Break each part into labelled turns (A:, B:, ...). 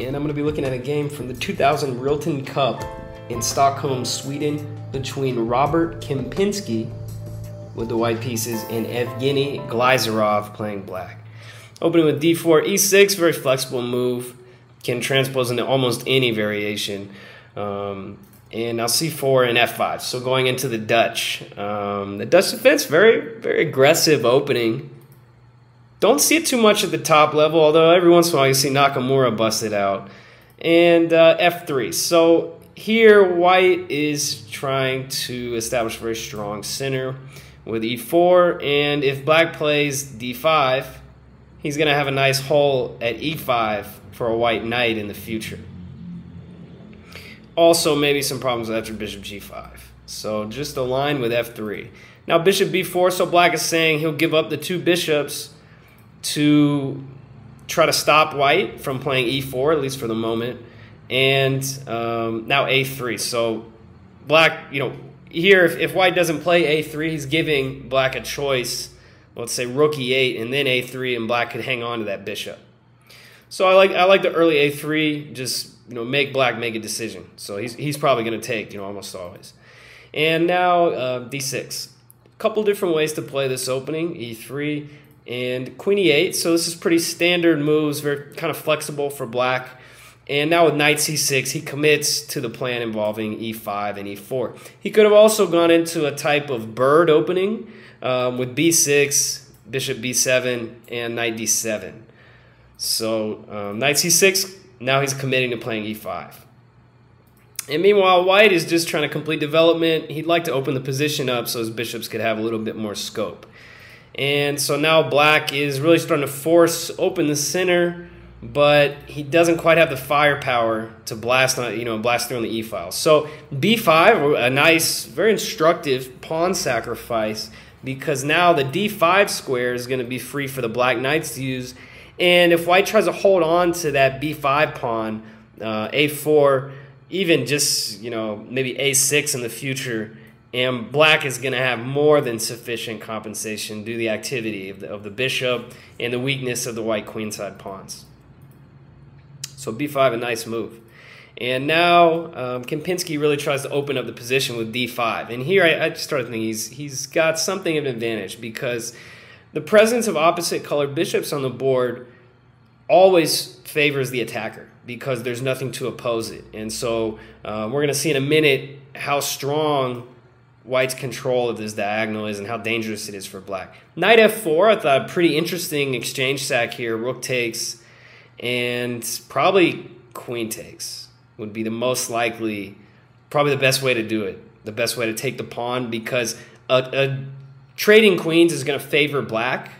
A: And I'm going to be looking at a game from the 2000 Rilton Cup in Stockholm, Sweden, between Robert Kempinski with the white pieces and Evgeny Gleizerov playing black. Opening with d4, e6, very flexible move, can transpose into almost any variation. Um, and now c4 and f5. So going into the Dutch. Um, the Dutch defense, very, very aggressive opening. Don't see it too much at the top level, although every once in a while you see Nakamura busted out. And uh, f3. So here, white is trying to establish a very strong center with e4. And if black plays d5, he's going to have a nice hole at e5 for a white knight in the future. Also, maybe some problems after bishop g5. So just align with f3. Now bishop b4, so black is saying he'll give up the two bishops to try to stop white from playing e4, at least for the moment. And um, now a3. So black, you know, here, if, if white doesn't play a3, he's giving black a choice. Let's say rook e8 and then a3, and black could hang on to that bishop. So I like I like the early a3. Just you know, make black make a decision. So he's he's probably going to take you know almost always. And now uh, d6. A couple different ways to play this opening. e3 and queen e8. So this is pretty standard moves, very kind of flexible for black. And now with knight c6, he commits to the plan involving e5 and e4. He could have also gone into a type of bird opening um, with b6, bishop b7, and knight d7. So um, knight c6, now he's committing to playing e5. And meanwhile, white is just trying to complete development. He'd like to open the position up so his bishops could have a little bit more scope. And so now black is really starting to force open the center, but he doesn't quite have the firepower to blast on, you know, blast through on the e-file. So b5, a nice, very instructive pawn sacrifice because now the d5 square is going to be free for the black knights to use. And if white tries to hold on to that b5 pawn, uh, a4, even just, you know, maybe a6 in the future, and black is going to have more than sufficient compensation due to the activity of the, of the bishop and the weakness of the white queenside pawns. So b5, a nice move. And now um, Kempinski really tries to open up the position with d5. And here I, I started thinking he's, he's got something of an advantage because the presence of opposite colored bishops on the board always favors the attacker because there's nothing to oppose it. And so uh, we're going to see in a minute how strong white's control of this diagonal is and how dangerous it is for black. Knight f4, I thought a pretty interesting exchange sack here. Rook takes, and probably queen takes would be the most likely, probably the best way to do it. The best way to take the pawn because a, a trading queens is going to favor black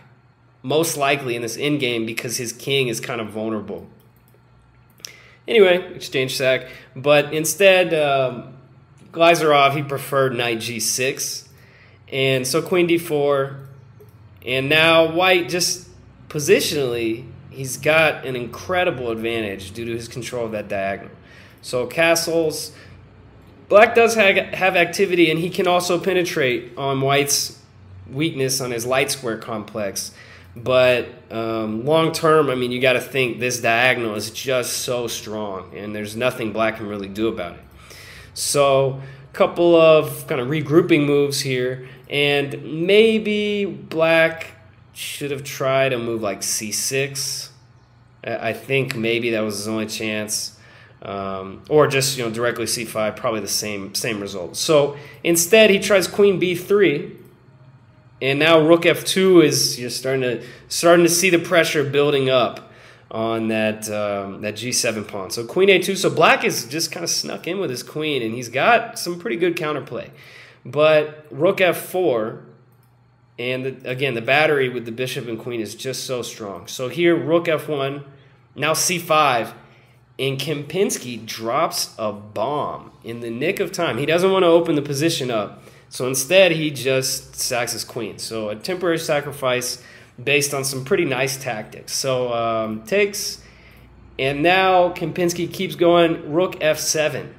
A: most likely in this endgame because his king is kind of vulnerable. Anyway, exchange sack, but instead. Um, Gleizerov, he preferred knight g6. And so queen d4. And now white just positionally, he's got an incredible advantage due to his control of that diagonal. So castles, black does have activity and he can also penetrate on white's weakness on his light square complex. But um, long term, I mean, you got to think this diagonal is just so strong, and there's nothing black can really do about it. So a couple of kind of regrouping moves here, and maybe black should have tried a move like c6. I think maybe that was his only chance. Um, or just you know directly c5, probably the same same result. So instead, he tries queen b3, and now rook f2 is you're starting to starting to see the pressure building up on that um, that g7 pawn. So queen a2. So black is just kind of snuck in with his queen, and he's got some pretty good counterplay. But rook f4, and the, again, the battery with the bishop and queen is just so strong. So here, rook f1, now c5, and Kempinski drops a bomb in the nick of time. He doesn't want to open the position up. So instead, he just sacks his queen. So a temporary sacrifice based on some pretty nice tactics. So um, takes, and now Kempinski keeps going. Rook f7,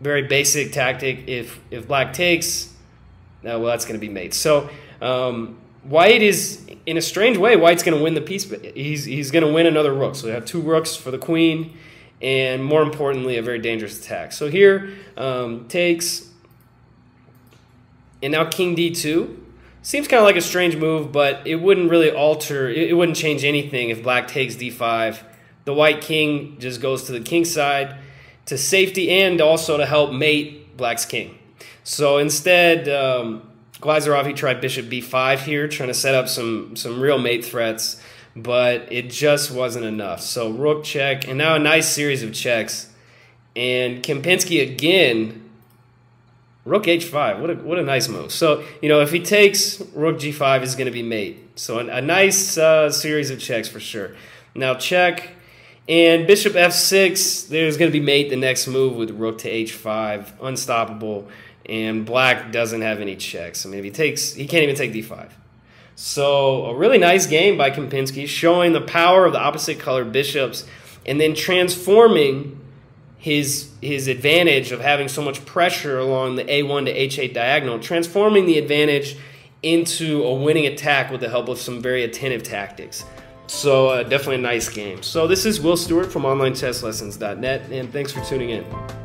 A: very basic tactic. If if black takes, uh, well, that's going to be mate. So um, White is in a strange way. White's going to win the piece. But He's he's going to win another rook. So we have two rooks for the queen, and more importantly, a very dangerous attack. So here um, takes, and now king d2. Seems kind of like a strange move, but it wouldn't really alter. It, wouldn't change anything if black takes d5. The white king just goes to the king side to safety and also to help mate black's king. So instead. Um, Gleizerov, he tried bishop b5 here, trying to set up some, some real mate threats, but it just wasn't enough. So rook check, and now a nice series of checks. And Kempinski again, rook h5. What a, what a nice move. So, you know, if he takes rook g5, is going to be mate. So a, a nice uh, series of checks for sure. Now check, and bishop f6, there's going to be mate the next move with rook to h5, unstoppable and black doesn't have any checks. I mean, if he takes, he can't even take d5. So a really nice game by Kempinski, showing the power of the opposite color bishops, and then transforming his his advantage of having so much pressure along the a1 to h8 diagonal, transforming the advantage into a winning attack with the help of some very attentive tactics. So uh, definitely a nice game. So this is Will Stewart from OnlineChessLessons.net, and thanks for tuning in.